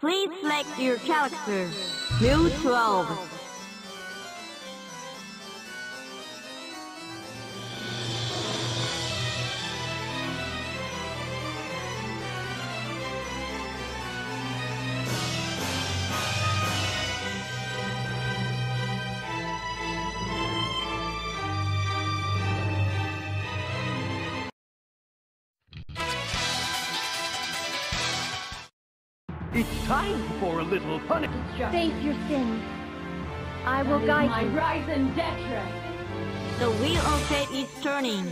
Please select your character. New 12. For a little. Face your sins. I will guide my you. and Detra. The wheel of fate is turning.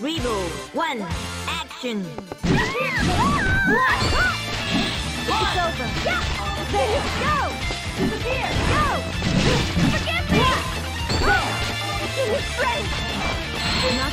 Rebel 1. Action. It's over. There, go! Disappear! Go! Forgive me! Give me strength! Not Counter! Forgive me! Give me strength! Not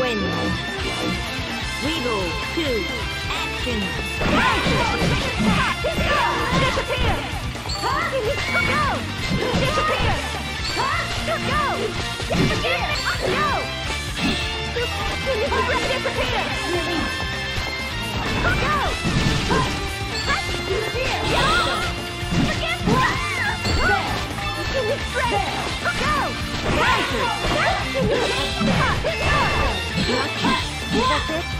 win. Rebel 2. Action. Disappear! Go! Disappear! Go! Disappear! Go! Disappear! Go! Disappear! Forgive me! Give! Go! Go!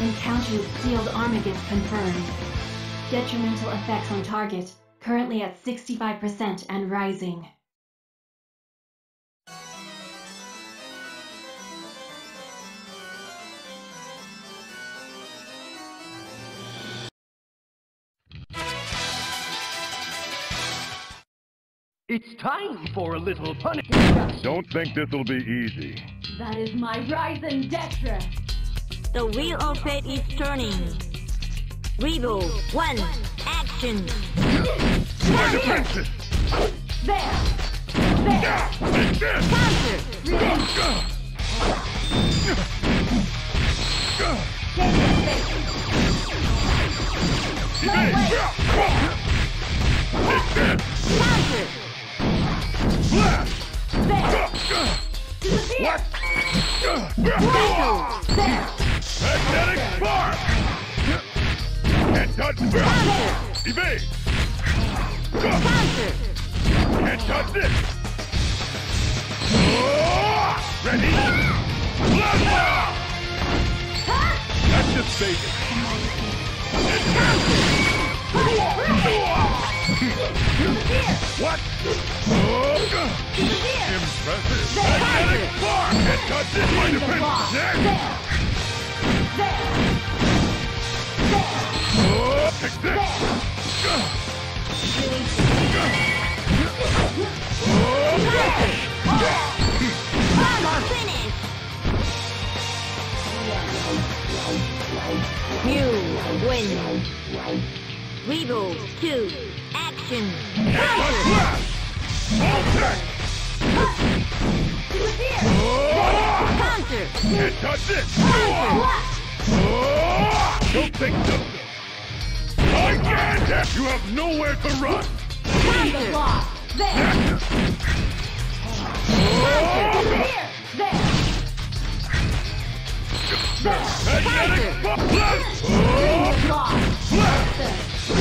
Encounter with sealed Armagus confirmed. Detrimental effects on target, currently at 65% and rising. It's time for a little punishment. Don't think this'll be easy. That is my raison d'être. The wheel of fate is turning. Rebel 1. Action. My defenses! There! There! Take this! Evade! Take this! Blast! What? Magnetic spark! Can't touch this! Evade! Can't touch this! Ready? Plasma! That's just basic. What? Impressive. Magnetic block! It touches my defense next! There! There! Take this! You win. Reboot 2. Awaken! Counter! Don't think so! I can't! You have nowhere to run! Counter! There! Counter! Here! There! There!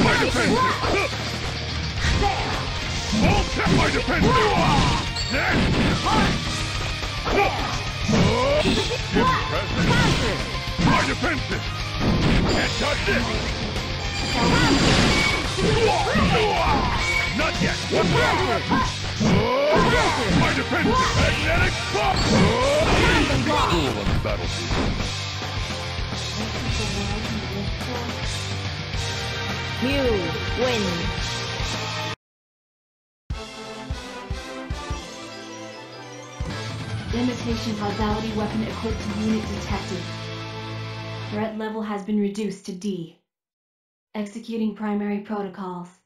Magnetic! There. Voltec my defense! Counter. My defenses! Can't touch this! Not yet! What's that? My defenses! Magnetic pop! Cool on the battlefield. Mew wins. Imitation causality weapon equipped unit detected. Threat level has been reduced to D. Executing primary protocols.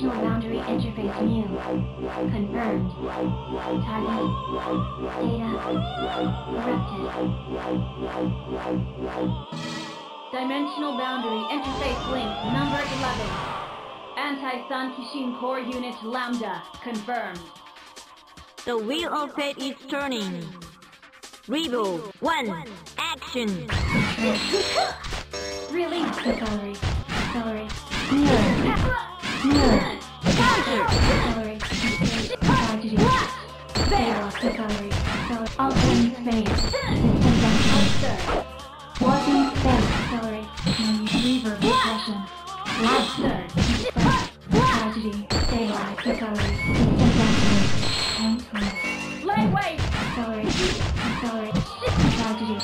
Dimensional boundary interface new. Confirmed. Target. Data. Corrupted. Dimensional boundary interface link number 11. Anti-Sun Kishin core unit Lambda confirmed. The wheel of fate is turning. Rebel 1. Action. Accelerate. Mirror. Mirror. Accelerate. Accelerate. Lightweight! Accelerate. Stay tragedy! What? Fail! Accelerate. Accelerate! Ultra-in-fade! Stay tragedy.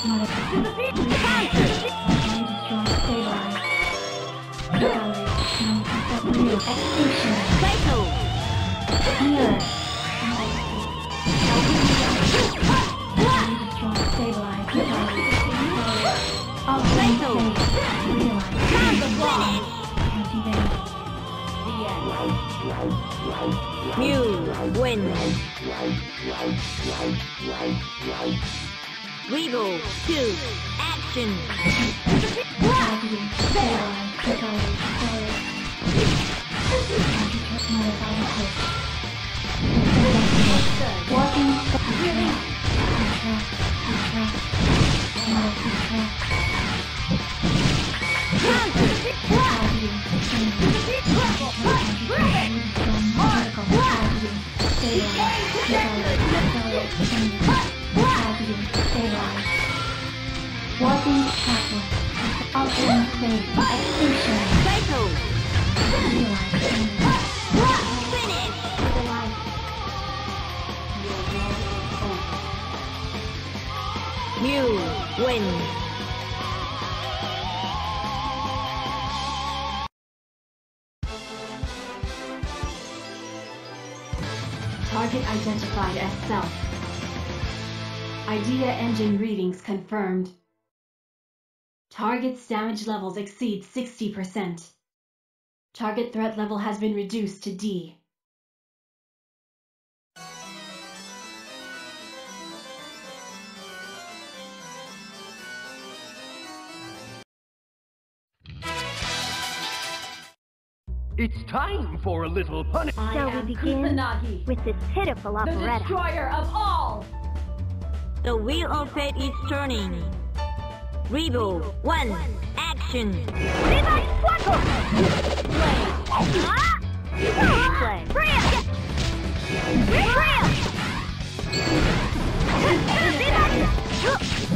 Modified. Counter. Mew wins. Rebel 2. Action. Walking. Retract. Retract. Modify. Mew wins. Target identified as self. Idea engine readings confirmed. Target's damage levels exceed 60%. Target threat level has been reduced to D. It's time for a little pun. I Shall we begin? Kusanagi, With this pitiful the operetta. destroyer of all! The wheel of fate is turning. Rebel 1. Action. Viva Fuego! Blade! Ah! Play. Bria! Bria! Viva!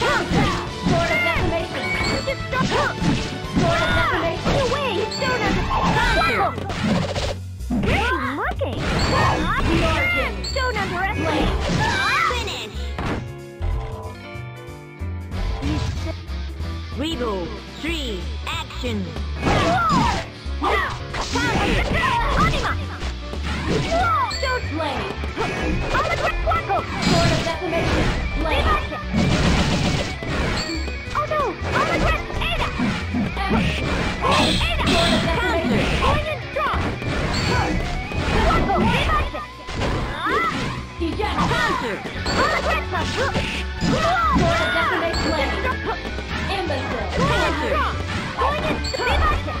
counter. Rebel 3. Action. Now, Anima! Don't Blade. On Quackle! Sword oh, of Decimation. Blade. Oh no! On Ada! Ada! Sword of Decimation. In strong! Quackle! Vivace! Eject. Counter. Quick Sword of Decimation. Blade. Imbecile. Going in strong! Going in Vivace!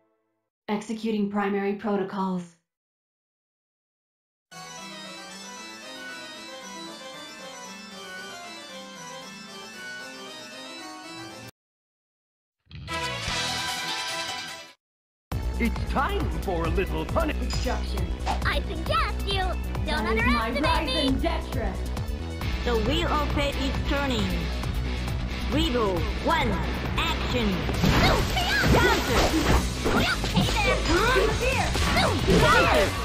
Executing primary protocols. It's time for a little punish. Destruction. I suggest you don't That is my underestimate rise me. and Detra. The wheel of fate is turning. Rebel 1. Action. Counter.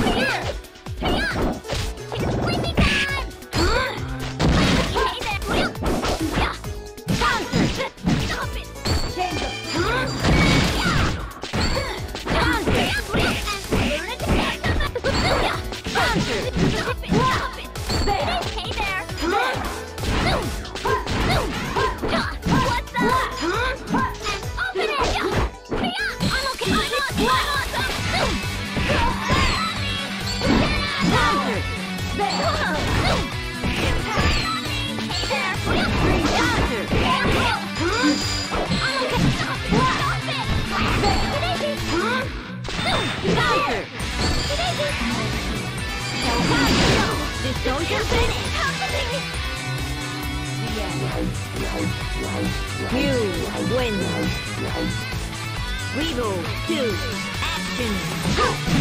Hey there. Counter. Rebel 2. Action.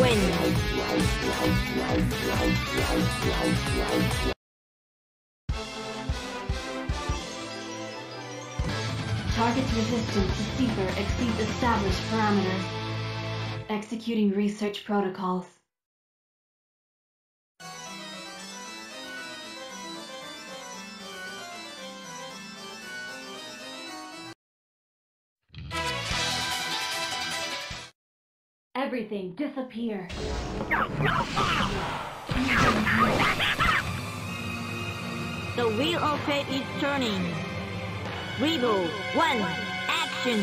Win. Target's resistance to Seeker exceeds established parameters. Executing research protocols. Everything disappear. The wheel of fate is turning. Reboot 1. Action.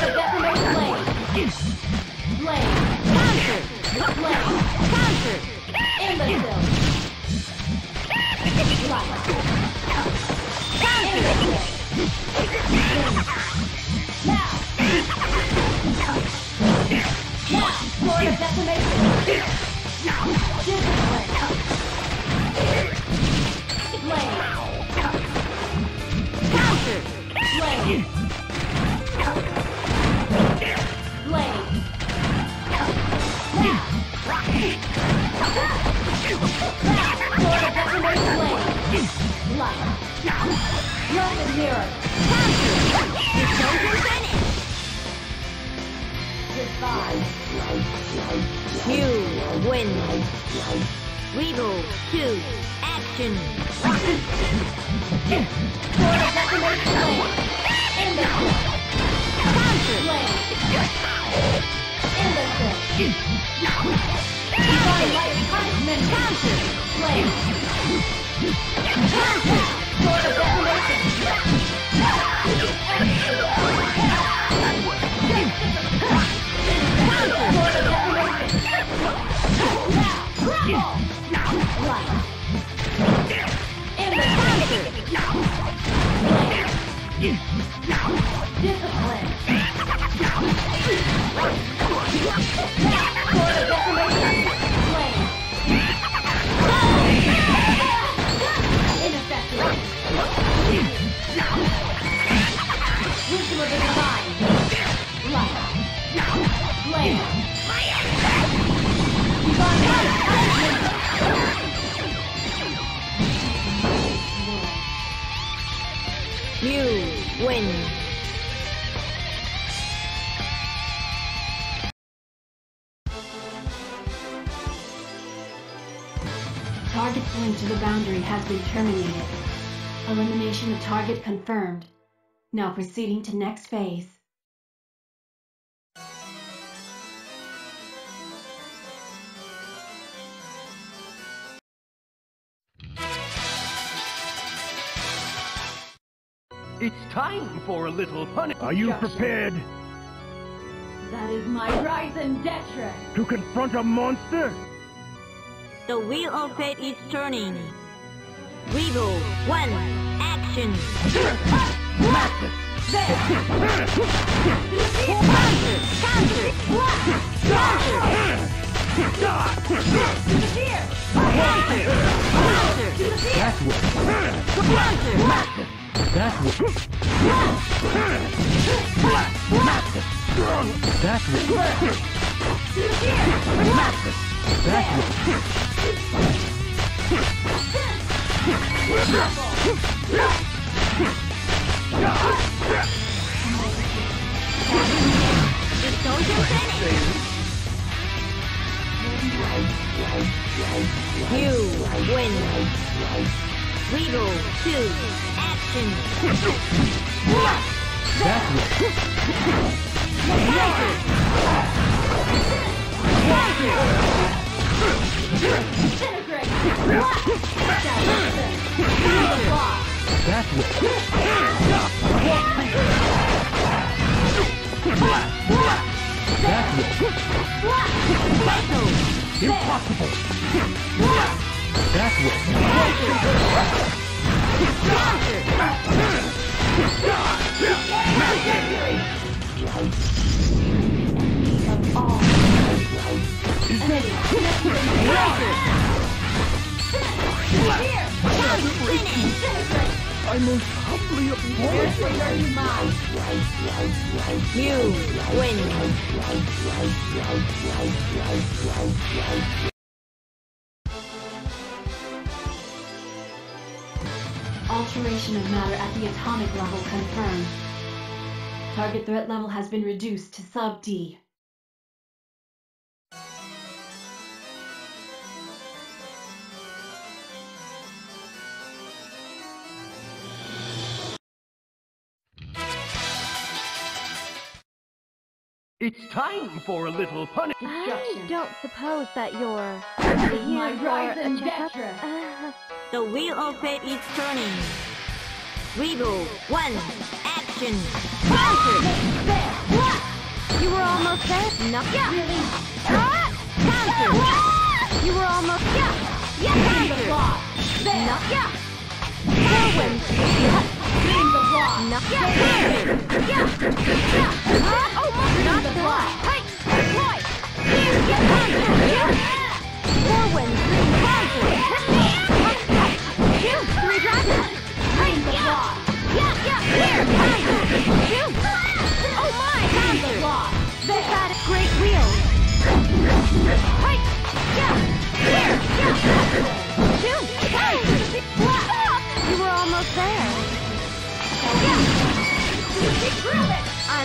Detonation Blade. Blade. Target confirmed. Now proceeding to next phase. It's time for a little punish. Are you prepared That is my raison d'être. to confront a monster? The wheel of fate is turning. Reboot 1. Action. Counter. Counter. Counter. That's what. Counter. That's what. That's what. That's what. It's Soldier finish. You win. Reboot 2. Action. That's what. Disintegrate. Direction. The boss. I most humbly demise. Mew wins. Alteration of matter at the atomic level confirmed. Target threat level has been reduced to sub It's time for a little punishment. I don't suppose that you're my here for a and checkup? Detra. Uh, The wheel of fate is turning. Rebel 1. Action. Counter. What? you were almost there. No. Yeah. Really? Ah! Counter. You were almost yeah. Yeah. Counter. There. No. Yeah. Whirlwind. Bring the block. No. Yeah. Yeah. Ah, oh, not the block. Hey. Boy. Here. Yeah. Counter. Yeah. Whirlwind. Three dragons. Hey. The block. Yeah. Yeah. Here. Counter. Oh my. Bring the block. There. That great wheel.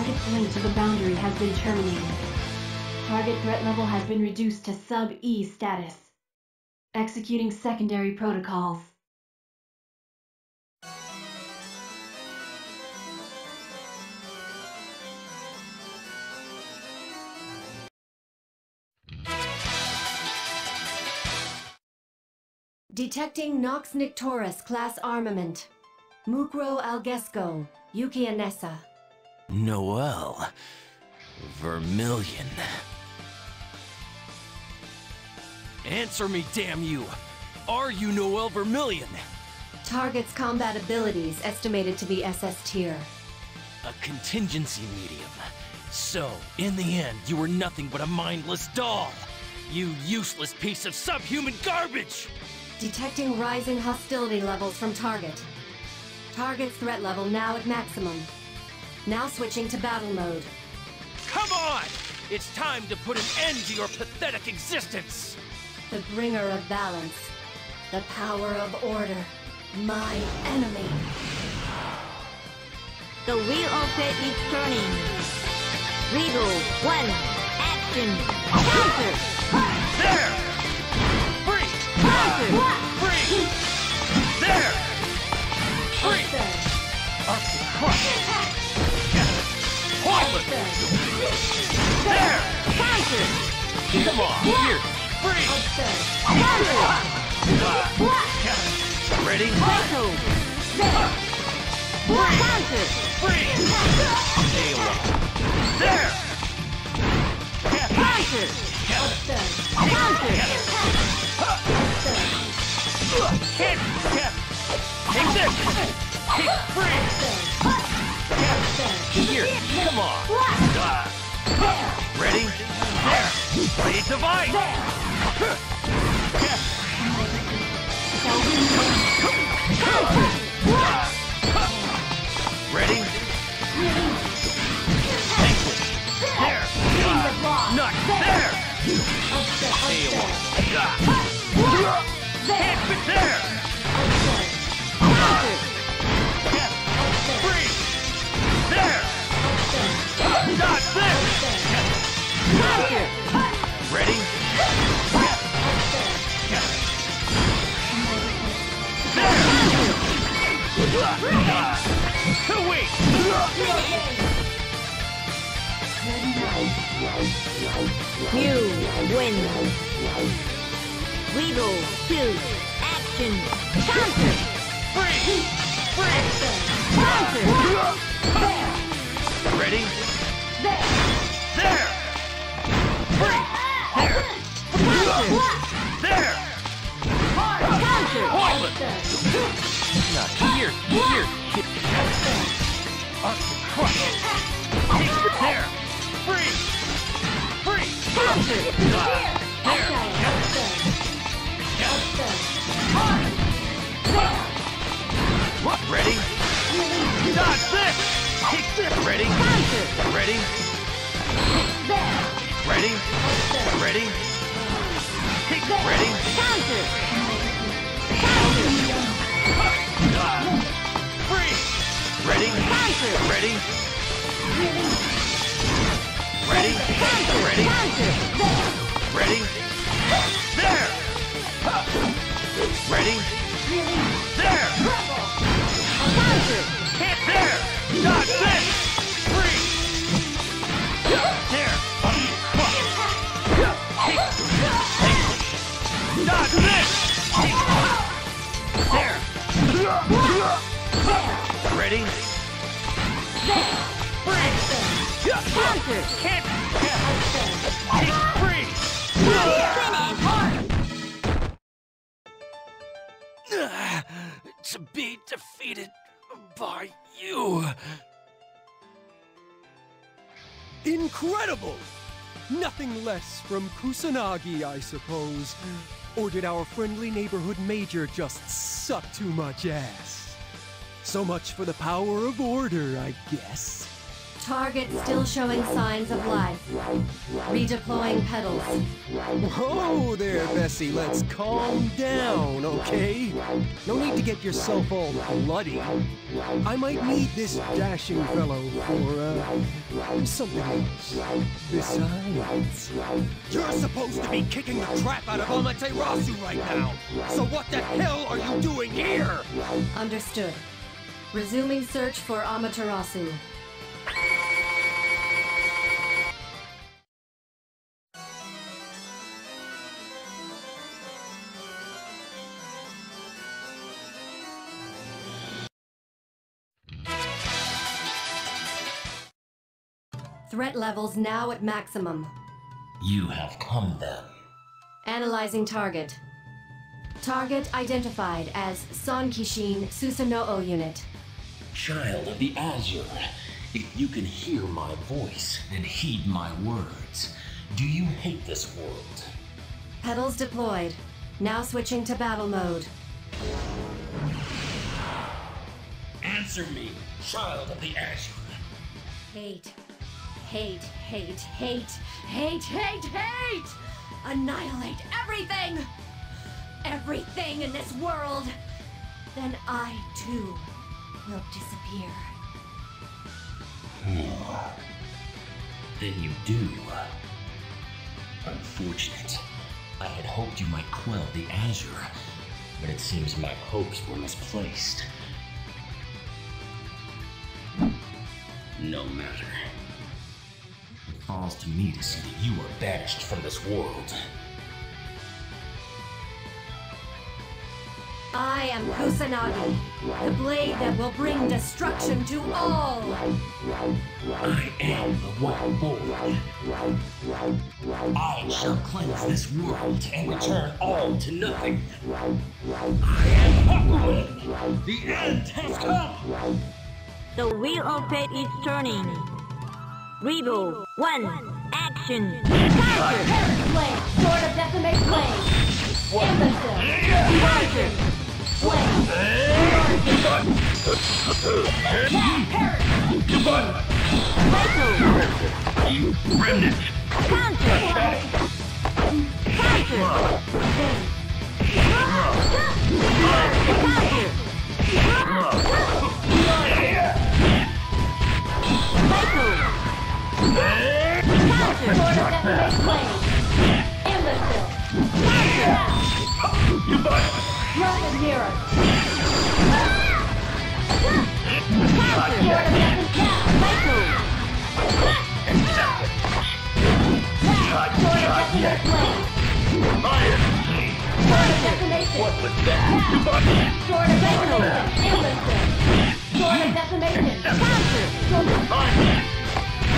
Target's link to the boundary has been terminated. Target threat level has been reduced to sub E status. Executing secondary protocols. Detecting Nox Nyctores class armament. Mukro Algesco, Yuki Anessa. Noel. Vermillion. Answer me, damn you! Are you Noel Vermillion? Target's combat abilities estimated to be SS tier. A contingency medium. So, in the end, you were nothing but a mindless doll! You useless piece of subhuman garbage! Detecting rising hostility levels from target. Target's threat level now at maximum. Now switching to battle mode. Come on! It's time to put an end to your pathetic existence! The bringer of balance. The power of order. My enemy. The wheel of fate is turning. Rebel 1. Action. Counter. There! Free! Counter. Free! There! Free! Up the crust! There! Counter. Come on, here! Free! Ready? Echo. Counter. Free! Stay alive. There! Counter. Counter. Hit! Take this! Take free! Here, come on! Ah. Ready? There! Ready to fight! Ready? Dodge this! Ready? Ready? Ready? Ready? Ready? Freeze! Ready? Ready? Ready? Ready? Ready? There! Ready? There! There! Dodge this! Freeze! There! There! Ready? Freeze! To be defeated by you. Incredible! Nothing less from Kusanagi, I suppose. Or did our friendly neighborhood major just suck too much ass? So much for the power of order, I guess. Target still showing signs of life. Redeploying pedals. Whoa there, Bessie, let's calm down, okay? No need to get yourself all bloody. I might need this dashing fellow for, uh, something else. Besides, you're supposed to be kicking the crap out of Amaterasu right now! So what the hell are you doing here? Understood. Resuming search for Amaterasu. Threat levels now at maximum. You have come then. Analyzing target. Target identified as Son Kishin Susanoo unit. Child of the Azure, if you can hear my voice, then heed my words. Do you hate this world? Pedals deployed. Now switching to battle mode. Answer me, child of the Azure. Hate. Hate, hate, hate, hate, hate, hate! Annihilate everything! Everything in this world! Then I, too, will disappear. Then you do. Unfortunate. I had hoped you might quell the Azure, but it seems my hopes were misplaced. No matter. It falls to me to see that you are banished from this world. Am Kusanagi, the blade that will bring destruction to all! I am the White Lord. I shall cleanse this world and return all to nothing. I am Hakumen. The end has come. The wheel of fate is turning. Rebel 1. Action. Counter. Blade, Sword of Decimate Blade. Imbecile. Counter. Remnant! Counter. Counter. Counter. Sword of Decimate Blade. Imbecile. Rocket Mirror. Sword of Decimate Sword Definite Blade. Sword of Decimation. What was that? Sword of Decimation. Imbecile. Sword of Decimation.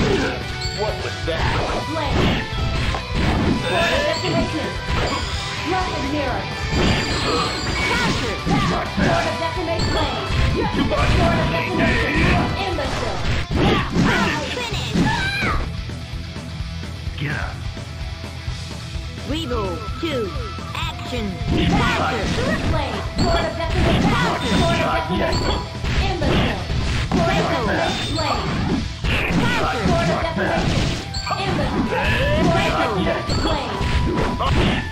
Counter. What was that? Blade. Sword of Decimation. Blessed Mirror. Counter. Sword of Decimation. Blade. Sword of Decimation. Imbecile. Finish! Get up. Rebel 2. Action! Counter. Blade. Sword of Decimation. Counter. Sword of Decimation. Imbecile. Sword of Decimation. Blade. Counter. Sword of Decimation. Imbecile. Sword of Decimation. Blade.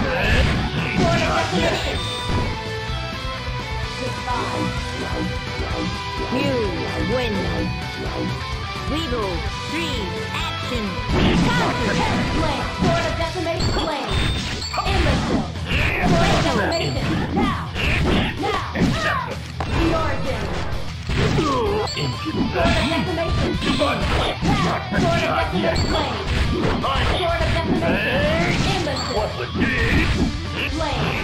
You win! Rebel 3. Action! Sword of Decimation Blade! Imbecile! Sword of Decimation! Now! Now! The origin! Sword of Decimation! Now! Sword of Decimation Blade! Sword of Decimation! Imbecile! Blade!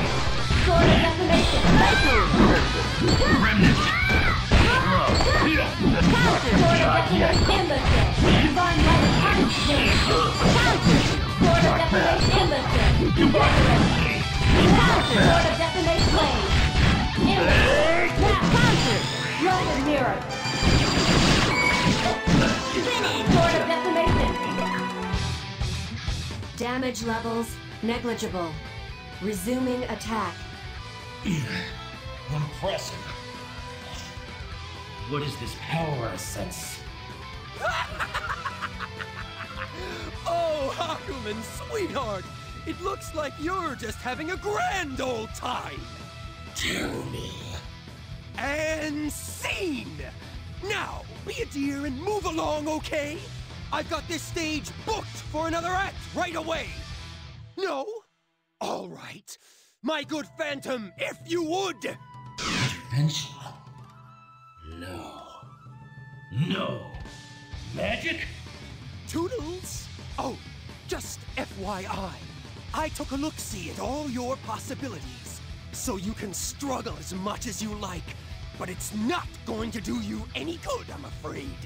Damage levels negligible. Resuming attack. Impressive. What is this power sense? Oh, Hakumen, sweetheart! It looks like you're just having a grand old time! Tell me. And scene! Now, be a dear and move along, okay? I've got this stage booked for another act right away! No? All right. My good Phantom, if you would! Intervention? No. No. Magic? Toodles? Oh, just FYI. I took a look-see at all your possibilities, so you can struggle as much as you like, but it's not going to do you any good, I'm afraid.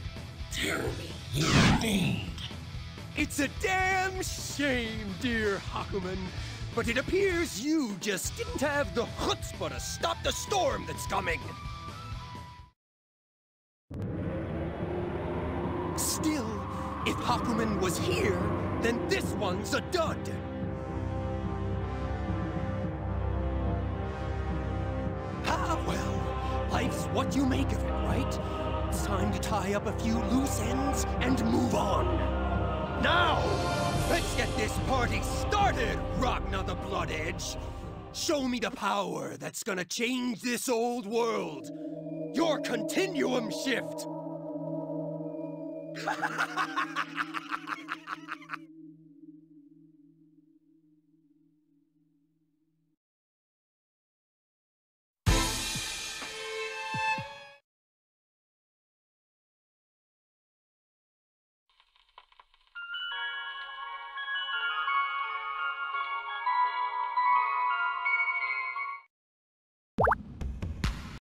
Tell me, you fiend. It's a damn shame, dear Hakumen, but it appears you just didn't have the chutzpah to stop the storm that's coming. Still, if Hakumen was here, then this one's a dud. Ah, well, life's what you make of it, right? It's time to tie up a few loose ends and move on. Now, let's get this party started, Ragna the Bloodedge. Show me the power that's gonna change this old world. Your continuum shift.